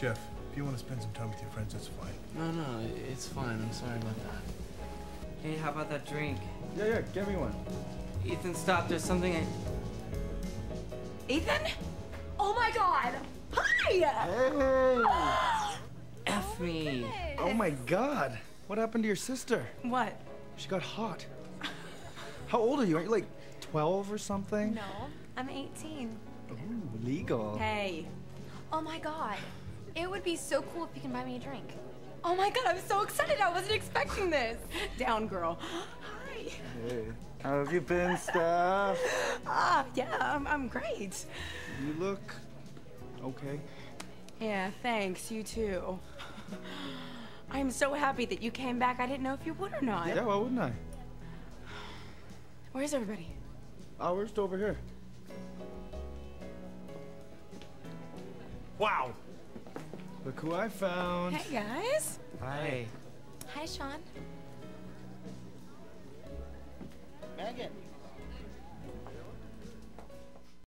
Jeff, if you want to spend some time with your friends, that's fine. No, no, it's fine. I'm sorry about that. Hey, how about that drink? Yeah, yeah, get me one. Ethan, stop. There's something I. Ethan? Oh my god! Hi! Hey! F me. Oh, oh my god. What happened to your sister? What? She got hot. How old are you? Aren't you like 12 or something? No, I'm 18. Ooh, legal. Hey. Oh my god. It would be so cool if you can buy me a drink. Oh my god, I'm so excited. I wasn't expecting this. Down, girl. Hi. Hey. How have you been, Steph? Ah, yeah, I'm, I'm great. You look okay. Yeah, thanks. You too. I'm so happy that you came back. I didn't know if you would or not. Yeah, why wouldn't I? Where's everybody? Oh, we're just over here. Wow. Look who I found. Hey, guys. Hi. Hi, Sean.